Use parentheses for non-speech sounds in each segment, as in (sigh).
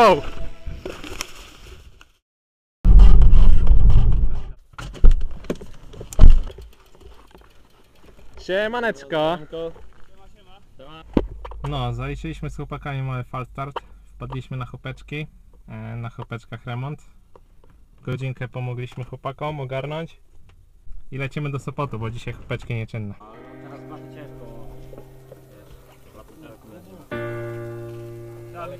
go! Siemaneczko! No, zaliczyliśmy z chłopakami mały falstart. Wpadliśmy na chopeczki. e, Na chopeczkach remont. Godzinkę pomogliśmy chłopakom ogarnąć. I lecimy do Sopotu, bo dzisiaj chopeczki nieczynne. Teraz masz ciężko. Dalej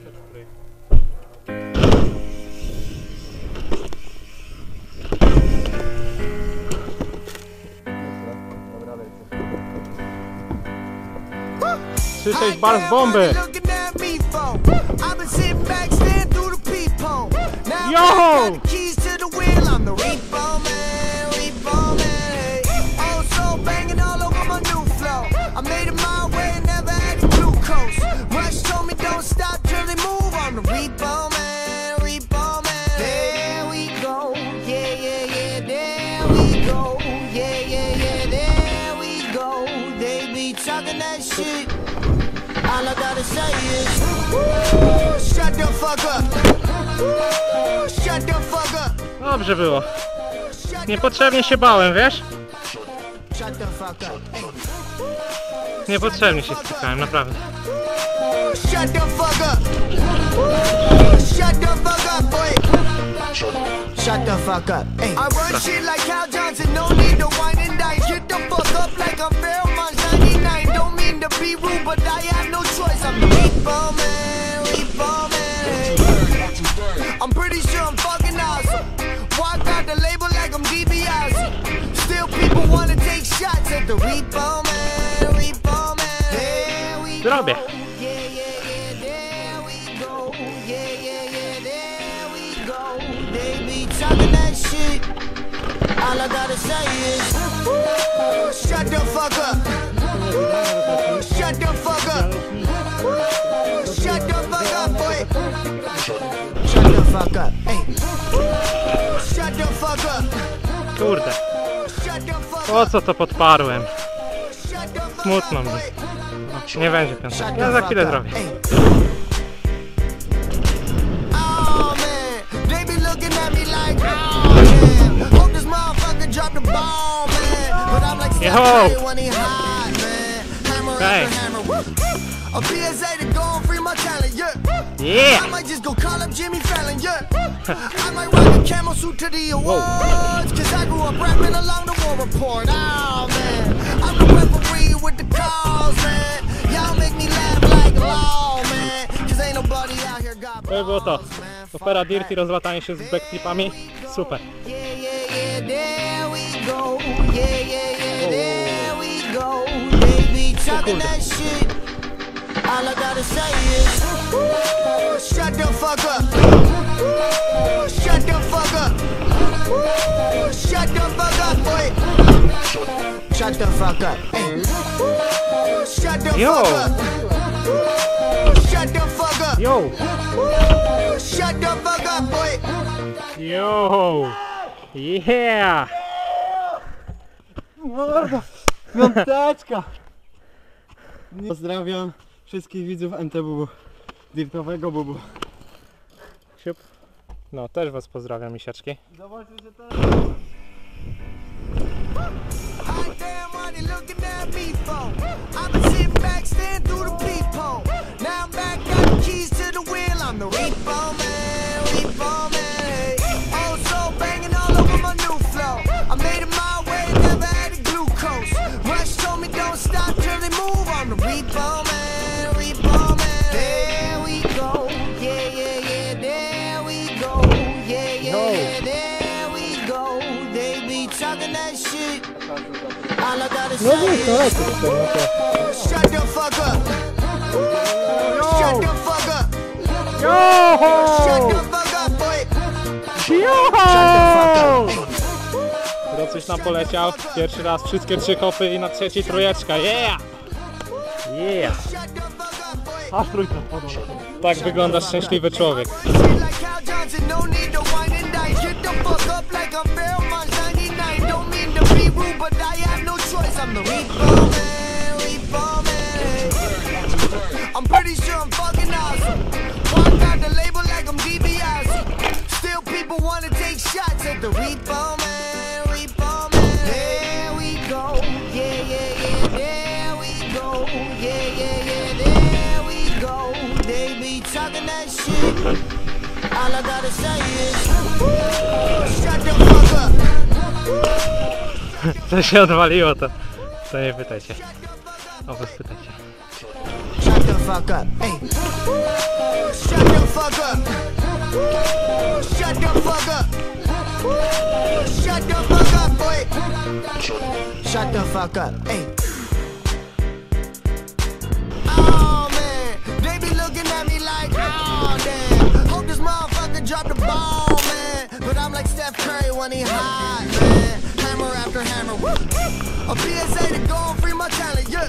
sprój. Trzy sześć bar z bomby! Looking Dobrze było. Niepotrzebnie się bałem, wiesz? Niepotrzebnie się spykałem, naprawdę. Shut the fuck up. Hey. I run shit like Cal Johnson, no need to and dine. Get the fuck up like I'm Fairmont 99. Mean to be rude, but I have no choice. I'm the repo man, repo man. I'm pretty sure I'm fucking awesome. Walk out the label like I'm DBS. Still people wanna take shots at the repo man, man. There we go. Yeah, yeah, yeah, there we go. Yeah, yeah, yeah, there we go. They be talking that shit. All I gotta say is, "Woo, shut the fuck up. Shut the fuck up. Shut the fuck up, boy. Shut the fuck up. Hey. Shut the fuck up. Kurde, po co to podparłem? Smutno mi. Nie będzie piątek. Ja za chwilę zrobię. Hey. Hammer, woo. A PSA to go and free my talent, yeah. I Yeah! might just go call up Jimmy Fallon, yeah. I might rock a camel suit to the awards, cause I grew up rapping along the war report. Oh man, I'm the referee with the calls, man. Y'all make me laugh like law, man. Cause ain't nobody out here got To by było to. Opera Dirty, rozlatanie się z backflipami. Super. Yeah, yeah, yeah, there we go. Yeah, yeah, talking that shit. All I gotta say is, "Woo, shut the fuck up. Woo, shut the fuck up. Woo, shut the fuck up, boy. Shut the fuck up. Hey. Woo, shut the Yo. fuck up. Woo, shut the fuck up. Yo! Woo, shut the fuck up, boy. Yo! Yeah! (laughs) Mordo! Piąteczka! Pozdrawiam wszystkich widzów MTBB. Dirtowego bubu. Siup. No, też was pozdrawiam, misiaczki. Zobaczcie, że to... Hot damn, what they looking at me for? I'm the repo man, repo man. There we go, yeah, yeah, yeah. There we go, yeah, yeah, No. yeah. There we go. They be talking that shit. All I gotta No say nic, no is, no to... shut the fuck up. Shut the fuck up. Shut Yo! the fuck up, boy. Yo! Rocuś nam poleciał. Pierwszy raz wszystkie trzy kopy i na trzeci trójeczka. Yeah! Yeah! Shut the fuck up, boy. Aż trójka. Tak wygląda szczęśliwy człowiek. All I gotta say is, shut the fuck up. Co się odwaliło to, to nie pytajcie. O, wy spytajcie. Shut the fuck up. Shut the fuck up. Shut the fuck up. Shut the fuck up, boy. Shut the fuck up. Steph when he hot, man. Hammer after hammer. Woo. A PSA to go and free my talent, yeah.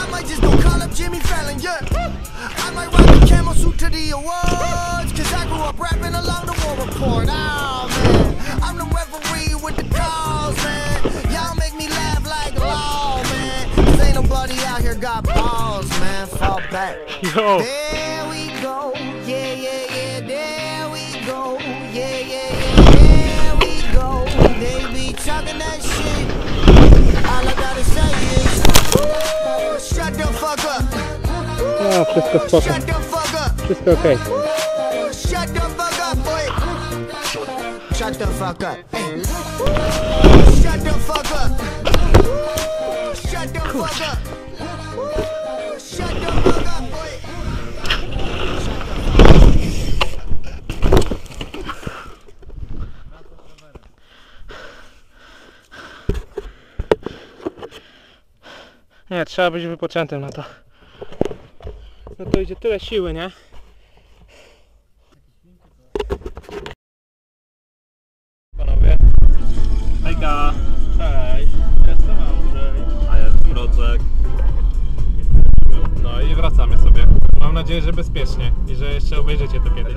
I might just go call up Jimmy Fallon, yeah. I might rock a camel suit to the awards. Cause I grew up rapping along the war report. Oh man, I'm the referee with the calls, man. Y'all make me laugh like law, man. Cause ain't nobody out here got balls, man. Fall back. Yo! There Shut the fuck up, boy. Nie, trzeba być wypoczętym na to. To idzie tyle siły, nie? Panowie. Hejka. Cześć. Jestem Andrzej. A jest Mroczek. No i wracamy sobie. Mam nadzieję, że bezpiecznie i że jeszcze obejrzycie to kiedyś.